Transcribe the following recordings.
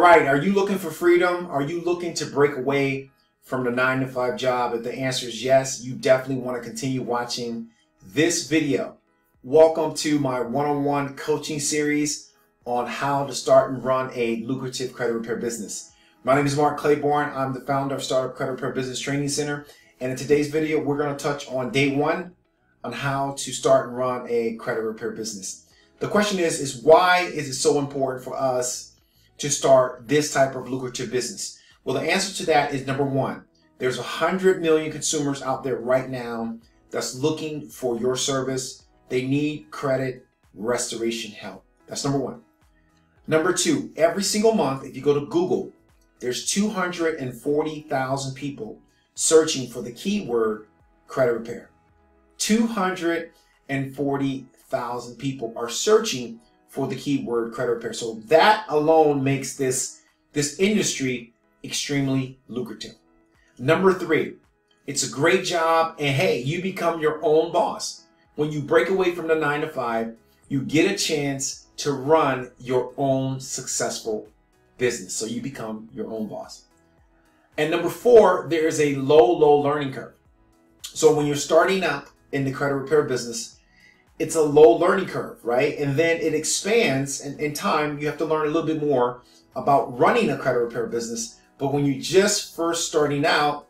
right, are you looking for freedom? Are you looking to break away from the nine to five job? If the answer is yes, you definitely want to continue watching this video. Welcome to my one-on-one coaching series on how to start and run a lucrative credit repair business. My name is Mark Clayborne. I'm the founder of Startup Credit Repair Business Training Center. And in today's video, we're going to touch on day one on how to start and run a credit repair business. The question is, is why is it so important for us to start this type of lucrative business? Well, the answer to that is number one, there's a hundred million consumers out there right now that's looking for your service. They need credit restoration help. That's number one. Number two, every single month, if you go to Google, there's 240,000 people searching for the keyword credit repair. 240,000 people are searching for the keyword credit repair. So that alone makes this, this industry extremely lucrative. Number three, it's a great job and hey, you become your own boss. When you break away from the nine to five, you get a chance to run your own successful business. So you become your own boss. And number four, there is a low, low learning curve. So when you're starting up, in the credit repair business, it's a low learning curve, right? And then it expands, and in time, you have to learn a little bit more about running a credit repair business. But when you're just first starting out,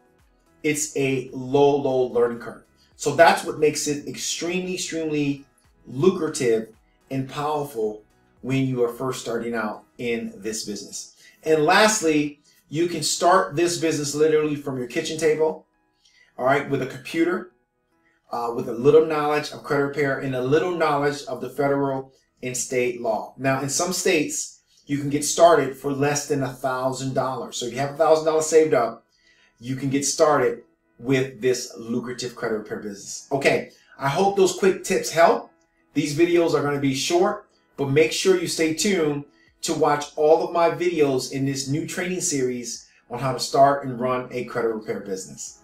it's a low, low learning curve. So that's what makes it extremely, extremely lucrative and powerful when you are first starting out in this business. And lastly, you can start this business literally from your kitchen table, all right, with a computer uh, with a little knowledge of credit repair and a little knowledge of the federal and state law. Now, in some states, you can get started for less than a thousand dollars. So if you have a thousand dollars saved up, you can get started with this lucrative credit repair business. Okay, I hope those quick tips help. These videos are going to be short, but make sure you stay tuned to watch all of my videos in this new training series on how to start and run a credit repair business.